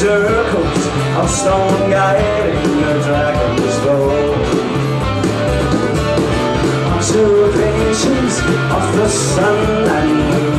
Circles. Of stone guiding the dragon's bow Observations of the sun and moon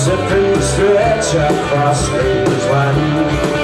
stretch across these land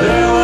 There